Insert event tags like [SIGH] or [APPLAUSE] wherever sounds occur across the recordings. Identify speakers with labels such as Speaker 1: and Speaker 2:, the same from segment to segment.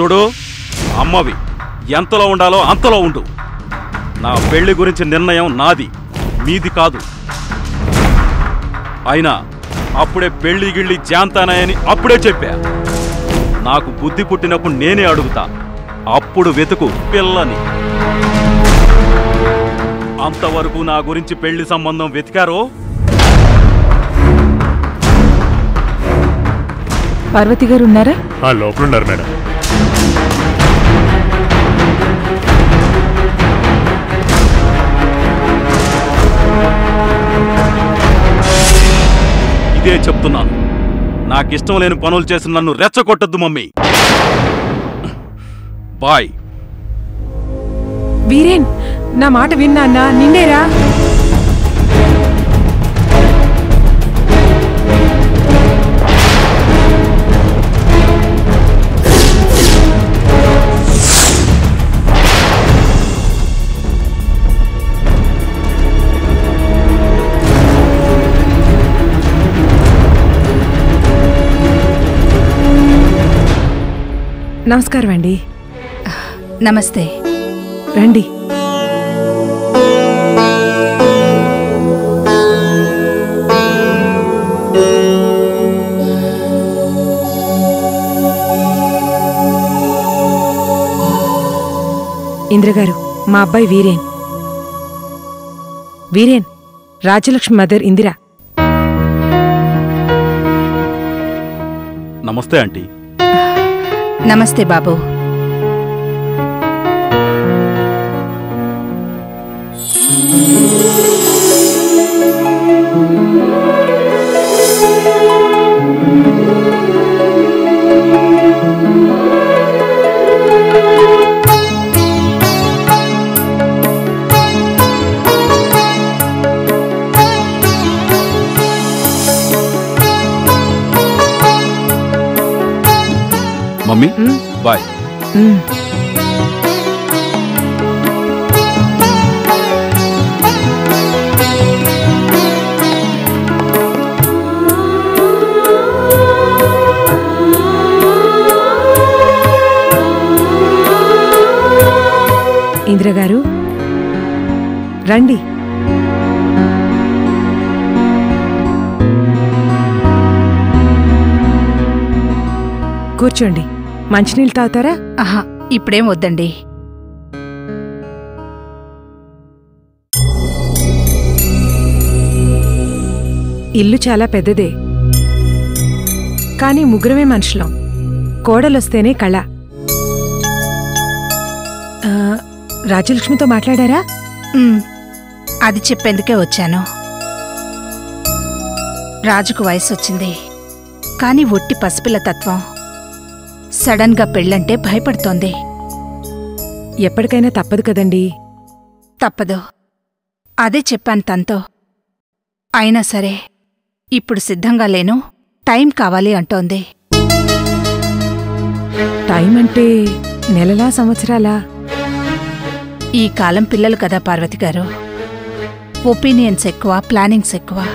Speaker 1: చూడు అమ్మవి ఎంతలో ఉండాలో అంతలో ఉండు. నా పెళ్ళి గురించి నిర్ణయం నాది మీది కాదు. అయినా అప్పుడే పెళ్ళి గిళ్ళి జాంతానాయని అప్పుడే చెప్పా. నాకు బుద్ధి పుట్టినప్పుడు నేనే అడుగుతా అప్పుడు వెతుకు పిల్లని. అంతవరకు నా గురించి పెళ్ళి సంబంధం వెతికారో?
Speaker 2: పార్వతి గారు ఉన్నారా?
Speaker 3: ఆ లోపల ఉన్నారు మేడం.
Speaker 1: ఇదే చెప్తున్నాను. నాకిష్టం లేని పనులు చేసి నన్ను రెచ్చగొట్టద్దు మమ్మీ. బాయ్.
Speaker 2: వీరేన్ నా మాట విన్నా నిన్నేరా? నమస్కారం అండి.
Speaker 4: నమస్తే.
Speaker 2: రండి. ఇంద్రగారు మా అబ్బాయి వీరేన్. వీరేన్ రాజలక్ష్మి మదర్ ఇందిరా.
Speaker 1: నమస్తే ఆంటీ.
Speaker 4: నమస్తే బాబు.
Speaker 1: మమ్మీ. బాయ్
Speaker 2: ఉమ్. ఇంద్రగారు రండి కూర్చోండి మంచినీళ్ళు తాగుతారా?
Speaker 4: ఆహా ఇప్పుడేం వద్దండి.
Speaker 2: ఇల్లు చాలా పెద్దదే. కానీ ముగ్గురమే మనుషులం. కోడలొస్తేనే కళ. రాజలక్ష్మితో మాట్లాడారా?
Speaker 4: ఉమ్, అది చెప్పేందుకే వచ్చాను. రాజుకు వయసు వచ్చింది కానీ ఒట్టి పసిపిల్ల తత్వం. సడన్గా పెళ్ళంటే భయపడుతోంది.
Speaker 2: ఎప్పటికైనా తప్పదు కదండి.
Speaker 4: తప్పదు. అదే చెప్పాను తనతో. అయినా సరే ఇప్పుడు సిద్ధంగా లేను టైం కావాలి అంటోంది.
Speaker 2: టైం అంటే నెలలా సంవత్సరాలా?
Speaker 4: ఈ కాలం పిల్లలు కదా పార్వతి గారు. ఒపీనియన్స్ ఎక్కువ ప్లానింగ్స్ ఎక్కువ.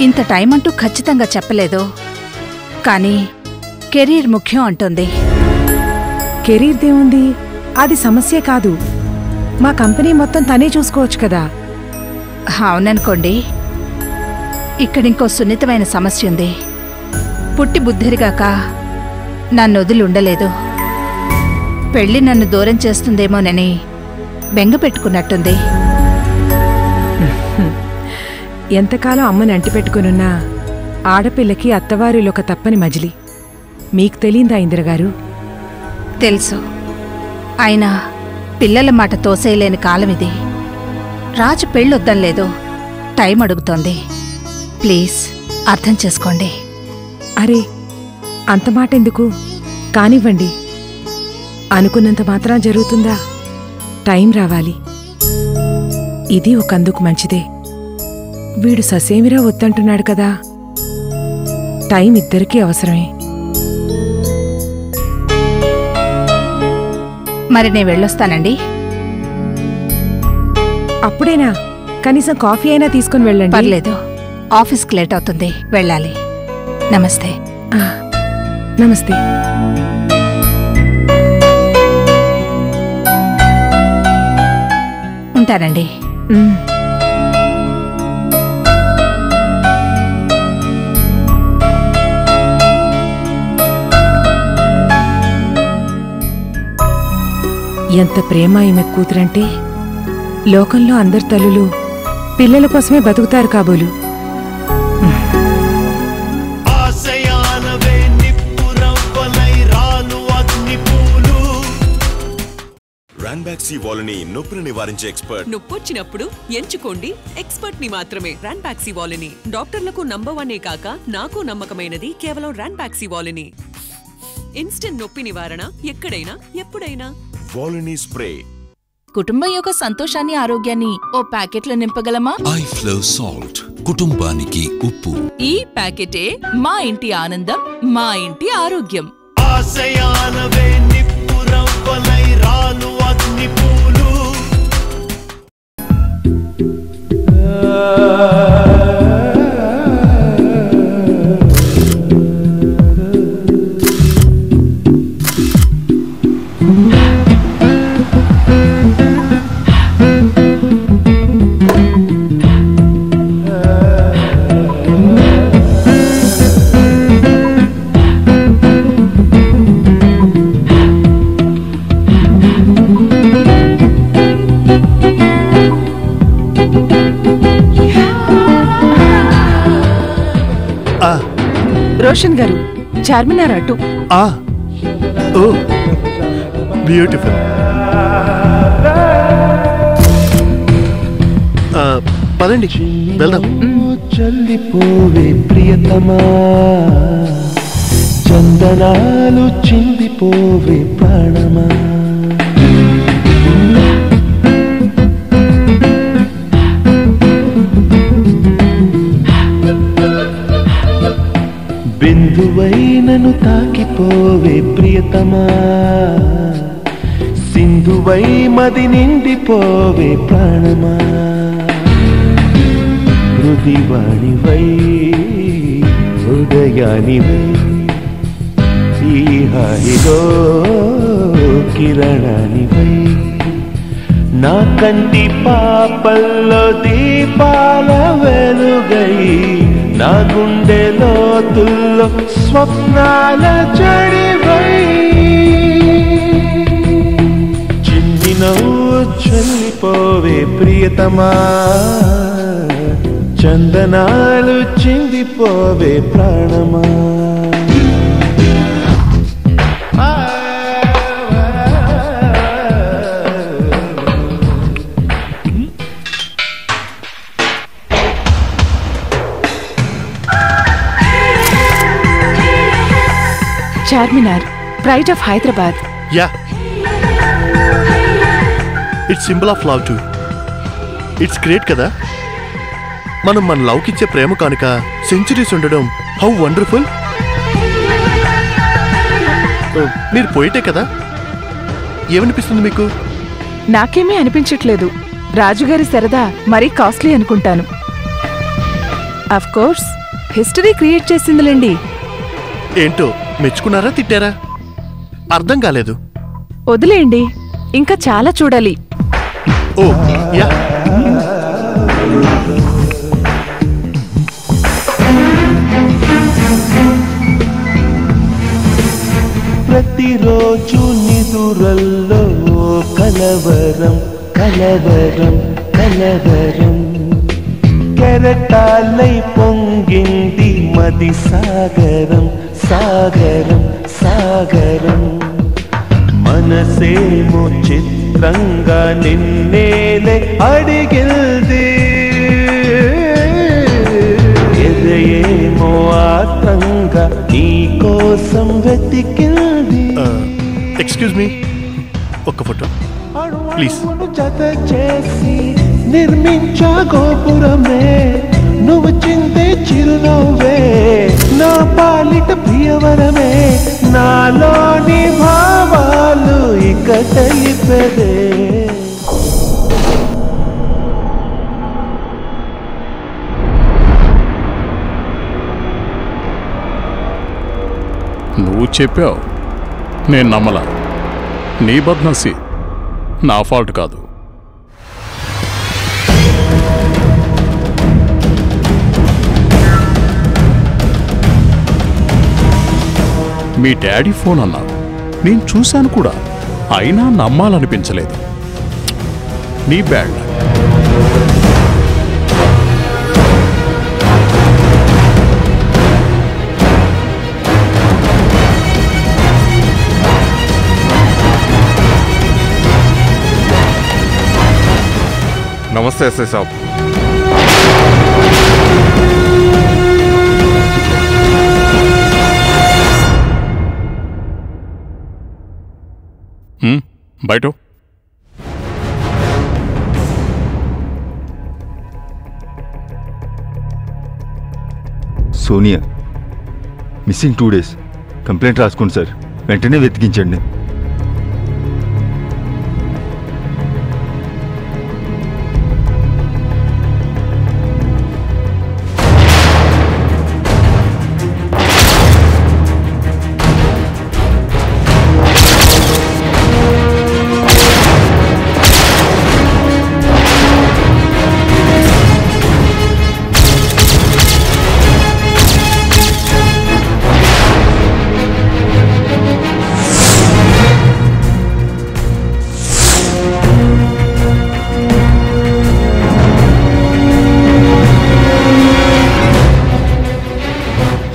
Speaker 4: ఇంత టైం అంటూ ఖచ్చితంగా చెప్పలేదు. కానీ కెరీర్ ముఖ్యం అంటోంది.
Speaker 2: కెరీర్దేముంది అది సమస్యే కాదు. మా కంపెనీ మొత్తం తనే చూసుకోవచ్చు కదా.
Speaker 4: అవుననుకోండి. ఇక్కడింకో సున్నితమైన సమస్య ఉంది. పుట్టి బుద్ధిరిగాక నన్ను వదిలి ఉండలేదు పెళ్ళి నన్ను దూరం చేస్తుందేమోనని బెంగ పెట్టుకున్నట్టుంది. [LAUGHS]
Speaker 2: ఎంతకాలం అమ్మని అంటిపెట్టుకునున్నా ఆడపిల్లకి అత్తవారిలొక తప్పని మజిలి. మీకు తెలియందా ఇందిరగారు?
Speaker 4: తెలుసు. అయినా పిల్లల మాట తోసేయలేని కాలం ఇది. రాజు పెళ్ళొద్దాం లేదు. టైం అడుగుతోంది. ప్లీజ్ అర్థం చేసుకోండి.
Speaker 2: అరే అంత మాట ఎందుకు? కానివ్వండి. అనుకున్నంత మాత్రం జరుగుతుందా? టైం రావాలి. ఇది ఒకందుకు మంచిదే. వీడు ససేమిరా వద్దంటున్నాడు కదా? టైం ఇద్దరికీ అవసరమే.
Speaker 4: మరి నేను వెళ్ళొస్తానండి.
Speaker 2: అప్పుడేనా? కనీసం కాఫీ అయినా తీసుకుని వెళ్ళండి.
Speaker 4: పర్లేదు. ఆఫీస్కి లేట్ అవుతుంది. వెళ్ళాలి. నమస్తే.
Speaker 2: నమస్తే.
Speaker 4: ఉంటానండి.
Speaker 2: ఎంత ప్రేమ ఈమె కూతురంటే. లోకంలో అందరి తల్లులు పిల్లల కోసమే బతుకుతారు కాబోలు.
Speaker 5: రాన్బాక్సీ వాలని నొప్పిని నివారించే ఎక్స్పర్ట్
Speaker 6: నొప్పొచ్చినప్పుడు ఎంచుకోండి. ఎక్స్పర్ట్ని మాత్రమే. రాన్బాక్సీ వాలని డాక్టర్లకు నంబర్ వన్నే కాక నాకు నమ్మకమైనది కేవలం రాన్బాక్సీ వాలని ఇన్స్టెంట్ నొప్పి నివారణ ఎక్కడైనా ఎప్పుడైనా.
Speaker 5: వాలని స్ప్రే.
Speaker 7: కుటుంబం యొక్క సంతోషాన్ని ఆరోగ్యాన్ని ఓ ప్యాకెట్లో నింపగలమా?
Speaker 8: ఐఫ్లో సాల్ట్. కుటుంబానికి ఉప్పు.
Speaker 7: ఈ ప్యాకెటే మా ఇంటి ఆనందం మా ఇంటి ఆరోగ్యం.
Speaker 3: ఆశయాలవే నిప్పురవ్వలై రాలు అగ్నిపూలు
Speaker 2: రోషన్ గారు చార్మినార్ అటు.
Speaker 9: ఆ ఓ బ్యూటిఫుల్. పదండి వెళ్దాం.
Speaker 3: చల్లిపోవే ప్రియతమా. చందనాలు చిందిపోవే ప్రాణమా. బిందువైనను తాకిపోవే ప్రియతమా. సింధువై మది నిండిపోవే ప్రాణమా. హృదివాణివై హృదయానివై ఈ హాయిలో కిరణానివై. నా కంటి పాపల్లో దీపాల వెలుగై నా గుండె లోతుల్లో స్వప్నాల చడివై. చిన్ని నవ్వు చల్లిపోవే ప్రియతమా. చందనాలు చిందిపోవే ప్రాణమా.
Speaker 2: Charminar pride of Hyderabad.
Speaker 9: Yeah. It's symbol of love too it's great కదా. మనం మన లవ్కి ఇచ్చే ప్రేమ కానుక సెంచురీస్ ఉండడం హౌ వండర్ఫుల్ మీరు పోయిటే కదా. ఏమనిపిస్తుంది మీకు?
Speaker 2: నాకేమీ అనిపించట్లేదు. రాజుగారి సరదా మరీ కాస్ట్లీ అనుకుంటాను. అఫ్ కోర్స్ హిస్టరీ క్రియేట్ చేసిందిలేండి.
Speaker 9: ఏంటో మెచ్చుకున్నారా తిట్టారా? అర్థం కాలేదు.
Speaker 2: వదిలేయండి ఇంకా చాలా చూడాలి.
Speaker 9: Oh yeah.
Speaker 3: ప్రతిరోజు నిదురల్లో కలవరం కలవరం కలవరం. కెరటాలై పొంగింది మది సాగరం సాగరం సాగరం. మనసేమో చిత్రంగా నిన్నేలే అడిగిల్ది ఎదయేమో ఆత్రంగా నీ కోసం వెతికింది.
Speaker 9: ఎక్స్క్యూజ్ మీ ఒక్క ఫోటో ప్లీజ్
Speaker 3: జత చేసి నిర్మించా గోపురమే నువ్వు చిందే చిరునవ్వే. నా పాలిట ప్రియవరమే నాలోని భావాలు ఇక తెలిపదే
Speaker 10: నువ్వు చెప్పావు నేను నమ్మలా. నీ బద్నసి నా ఫాల్ట్ కాదు. మీ డాడీ ఫోన్ అన్నారు నేను చూశాను కూడా. అయినా నమ్మాలనిపించలేదు. నీ బ్యాడ్
Speaker 11: నమస్తే ఎస్ఐ సాబ్.
Speaker 10: బయట.
Speaker 12: Sonia missing two days. Complaint రాసుకోండి సార్. వెంటనే వెతికించండి.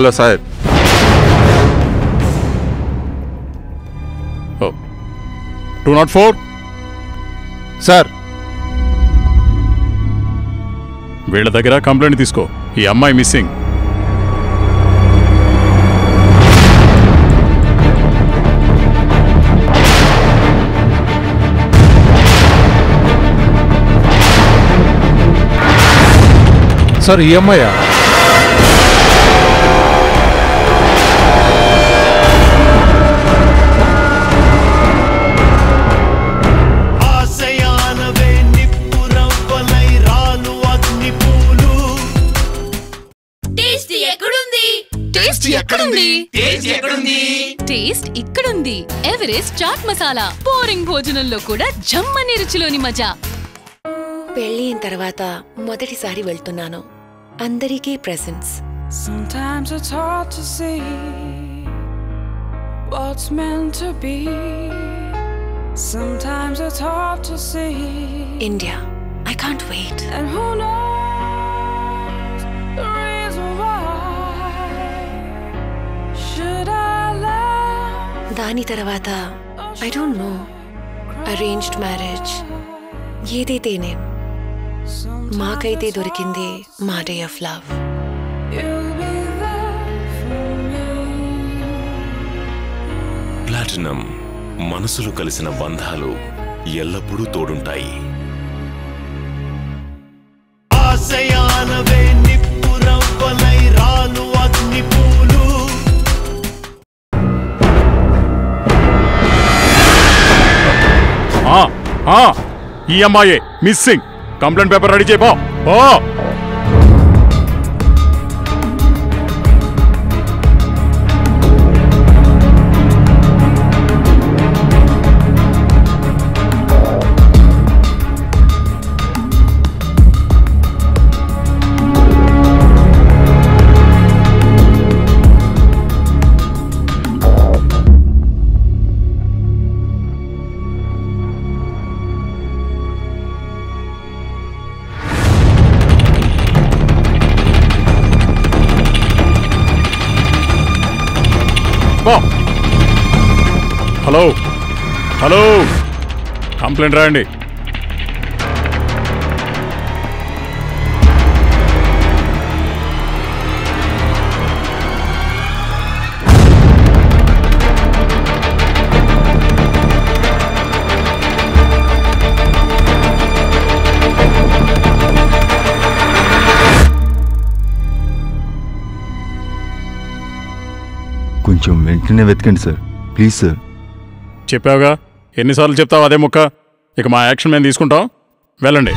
Speaker 11: Hello sir
Speaker 10: two not four
Speaker 11: sir
Speaker 10: వీళ్ళ దగ్గర కంప్లైంట్ తీసుకో. ఈ అమ్మాయి మిస్సింగ్
Speaker 11: సార్ ఈ అమ్మాయా?
Speaker 7: ఎవరెస్ట్ చాట్ మసాలా బోరింగ్ భోజనంలో కూడా జమ్మని రుచిలోని మజా
Speaker 13: పెళ్ళి అయిన తర్వాత మొదటిసారి వెళ్తున్నాను. అందరికీ presence
Speaker 14: Sometimes it's hard to see what's meant to be. Sometimes it's hard to see.
Speaker 13: India I can't wait
Speaker 14: And who knows?
Speaker 13: దాని తర్వాత I don't know arranged marriage ఏదైతేనేం. మాకైతే దొరికింది మా డే ఆఫ్ లవ్.
Speaker 5: ప్లాటినం మనసులు కలిసిన బంధాలు ఎల్లప్పుడూ తోడుంటాయి.
Speaker 3: ఆశయానవే నిప్పురవ్వలై రాలు అగ్ని
Speaker 10: ఈ అమ్మాయే మిస్సింగ్ కంప్లైంట్ పేపర్ రెడీ చేయబో ఓ హలో. హలో. కంప్లైంట్ రాయండి.
Speaker 12: కొంచెం వెంటనే వెతకండి సార్. Please sir.
Speaker 10: చెప్పావుగా? ఎన్నిసార్లు చెప్తావు అదే ముక్క? ఇక మా యాక్షన్ మేము తీసుకుంటాం. వెళ్ళండి.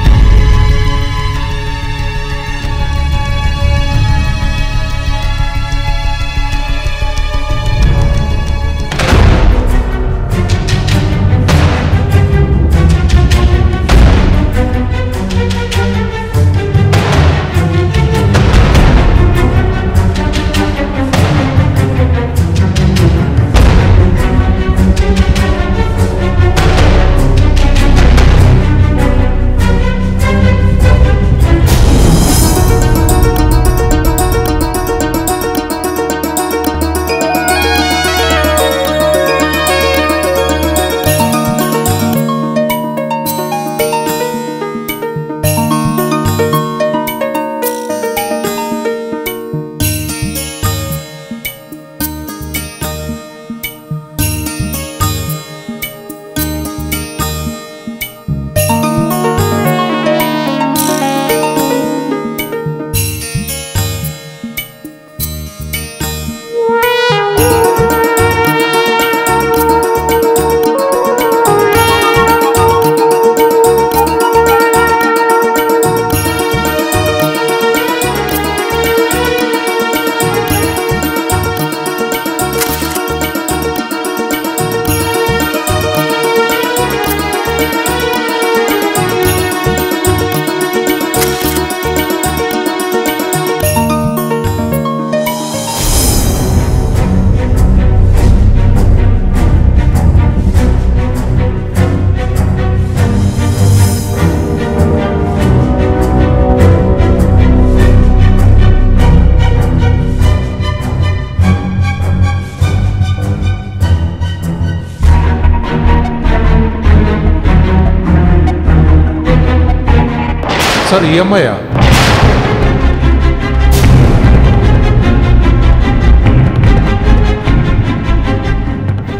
Speaker 15: సార్ ఈ అమ్మాయా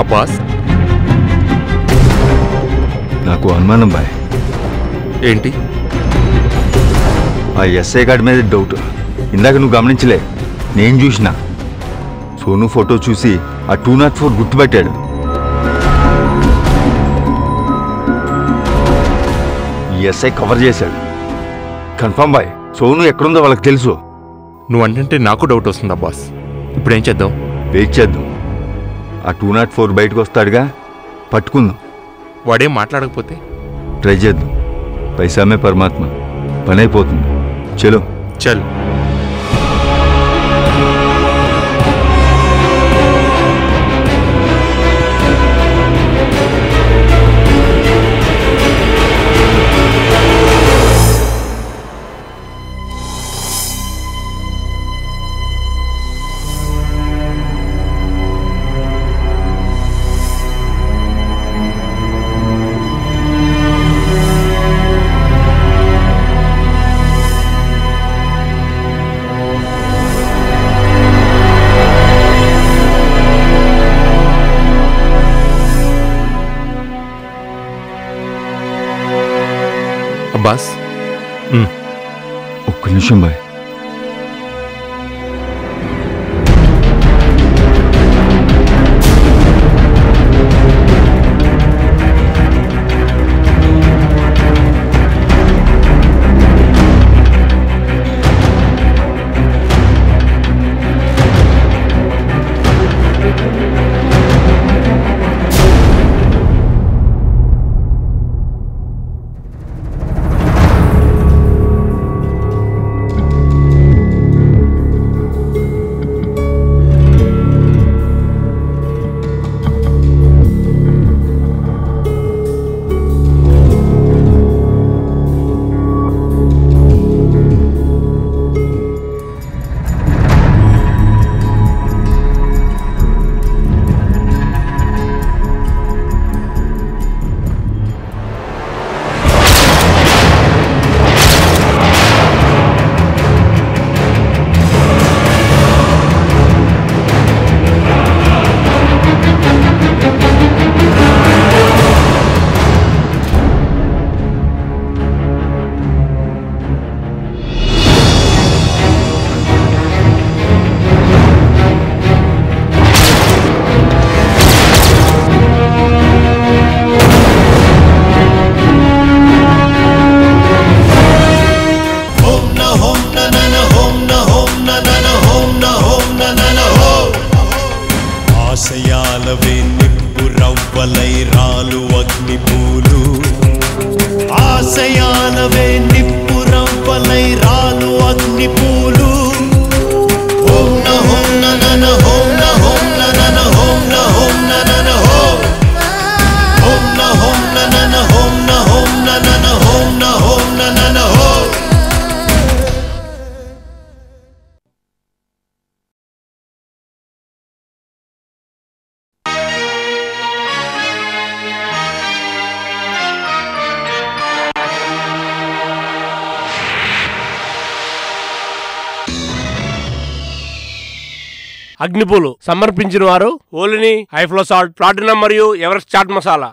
Speaker 12: అబ్బాస్ నాకు అనుమానం బాయ్.
Speaker 15: ఏంటి?
Speaker 12: ఆ ఎస్ఐ గారి మీద డౌట్ ఇందాక నువ్వు గమనించలే నేను చూసిన. సోను ఫోటో చూసి ఆ టూ నాట్ ఫోర్ గుర్తుపెట్టాడు. ఈ ఎస్ఐ కవర్ చేశాడు. Confirm boy. సోను ఎక్కడుందో వాళ్ళకి తెలుసు.
Speaker 15: నువ్వు అంటే నాకు డౌట్ వస్తుంది అబ్బాస్ ఇప్పుడు ఏం చేద్దాం?
Speaker 12: వెయిట్ చేద్దాం. ఆ టూ నాట్ ఫోర్ బయటకు వస్తాడుగా. పట్టుకుందాం.
Speaker 15: వాడేం మాట్లాడకపోతే?
Speaker 12: ట్రై చేద్దాం. పైసామే పరమాత్మ. పని అయిపోతుంది చలో.
Speaker 15: చల్.
Speaker 12: ఒక్క నిమిషం
Speaker 11: ఆశయాలవే నిప్పు రవ్వలై రాలు అగ్ని పూలు. ఆశయాలవే నిప్పు రవ్వలై రాలు అగ్ని పూలు.
Speaker 16: అగ్నిపూలు సమర్పించిన వారు ఓలిని హైఫ్లో సాల్ట్ ప్లాటినం మరియు ఎవరెస్ట్ చాట్ మసాలా.